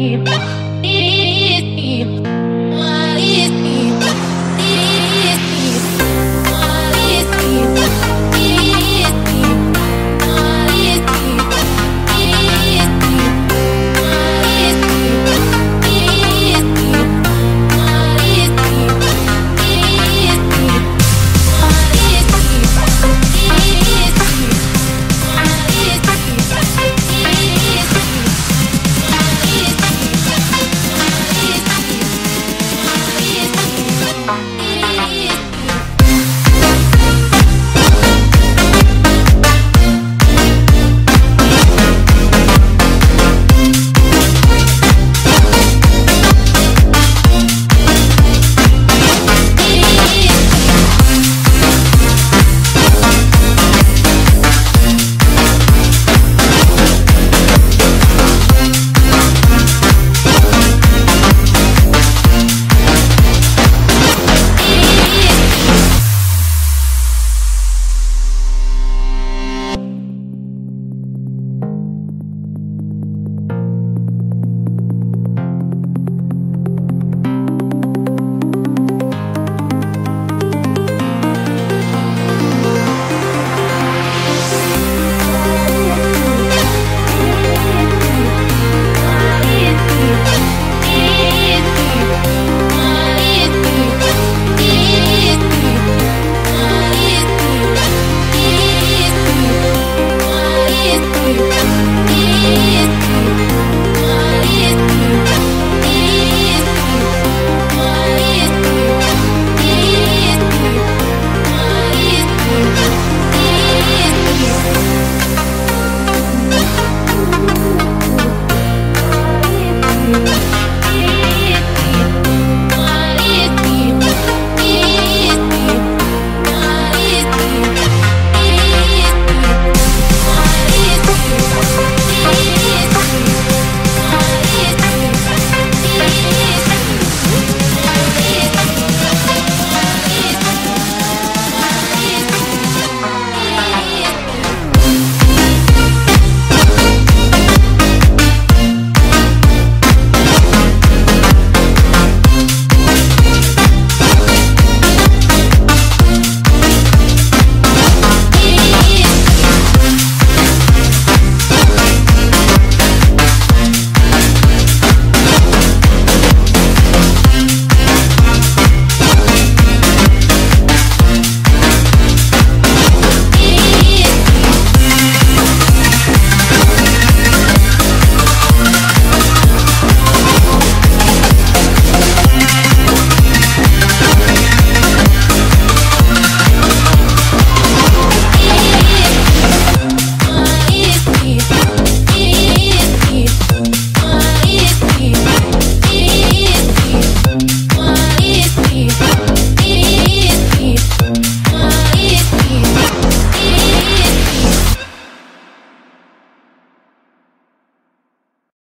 Keep